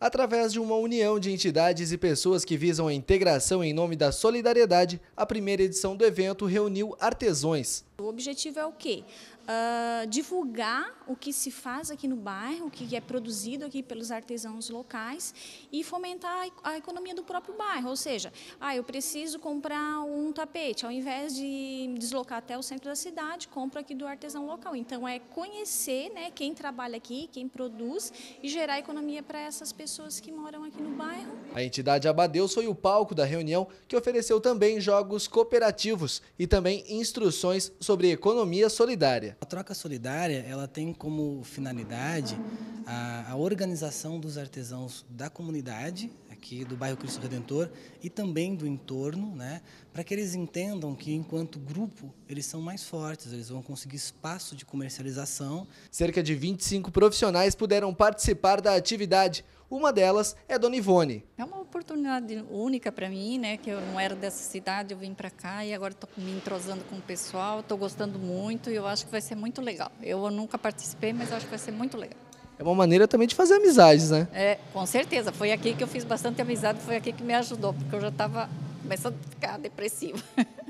Através de uma união de entidades e pessoas que visam a integração em nome da solidariedade, a primeira edição do evento reuniu artesões. O objetivo é o quê? Uh, divulgar o que se faz aqui no bairro, o que é produzido aqui pelos artesãos locais e fomentar a economia do próprio bairro. Ou seja, ah, eu preciso comprar um tapete, ao invés de deslocar até o centro da cidade, compro aqui do artesão local. Então é conhecer né, quem trabalha aqui, quem produz e gerar economia para essas pessoas que moram aqui no bairro. A entidade Abadeus foi o palco da reunião que ofereceu também jogos cooperativos e também instruções sobre economia solidária. A troca solidária ela tem como finalidade a, a organização dos artesãos da comunidade, aqui do bairro Cristo Redentor e também do entorno, né, para que eles entendam que enquanto grupo eles são mais fortes, eles vão conseguir espaço de comercialização. Cerca de 25 profissionais puderam participar da atividade. Uma delas é Dona Ivone. É uma oportunidade única para mim, né? Que eu não era dessa cidade, eu vim para cá e agora estou me entrosando com o pessoal, estou gostando muito e eu acho que vai ser muito legal. Eu nunca participei, mas acho que vai ser muito legal. É uma maneira também de fazer amizades, né? É, com certeza. Foi aqui que eu fiz bastante amizade, foi aqui que me ajudou, porque eu já estava começando a ficar depressiva.